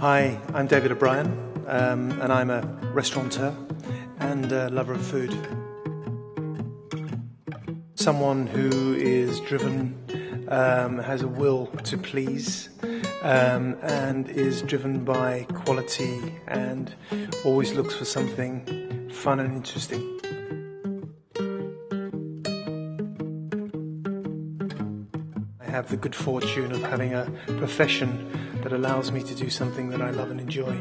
Hi, I'm David O'Brien, um, and I'm a restaurateur and a lover of food. Someone who is driven, um, has a will to please, um, and is driven by quality and always looks for something fun and interesting. I have the good fortune of having a profession that allows me to do something that I love and enjoy.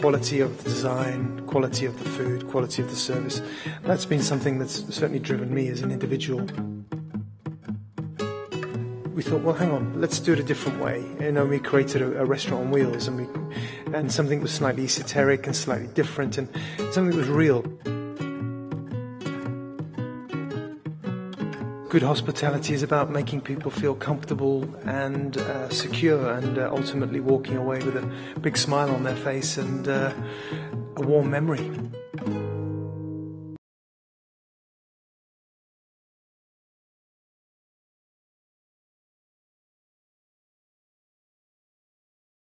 Quality of the design, quality of the food, quality of the service. That's been something that's certainly driven me as an individual. We thought, well, hang on, let's do it a different way. You know, we created a, a restaurant on wheels, and we and something was slightly esoteric and slightly different, and something that was real. Good hospitality is about making people feel comfortable and uh, secure and uh, ultimately walking away with a big smile on their face and uh, a warm memory.